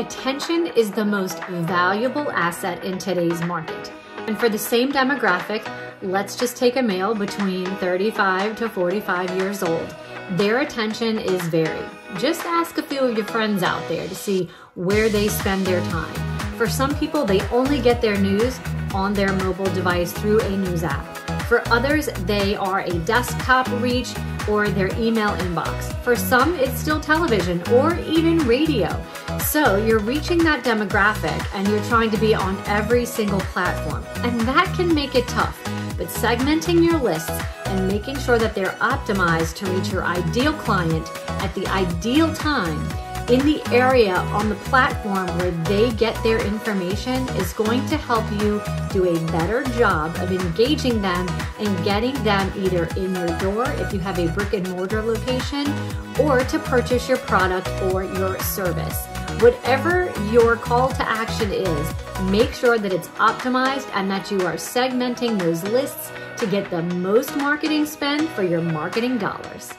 Attention is the most valuable asset in today's market. And for the same demographic, let's just take a male between 35 to 45 years old. Their attention is varied. Just ask a few of your friends out there to see where they spend their time. For some people, they only get their news on their mobile device through a news app. For others, they are a desktop reach or their email inbox. For some, it's still television or even radio. So you're reaching that demographic and you're trying to be on every single platform. And that can make it tough. But segmenting your lists and making sure that they're optimized to reach your ideal client at the ideal time in the area on the platform where they get their information is going to help you do a better job of engaging them and getting them either in your door if you have a brick and mortar location or to purchase your product or your service. Whatever your call to action is, make sure that it's optimized and that you are segmenting those lists to get the most marketing spend for your marketing dollars.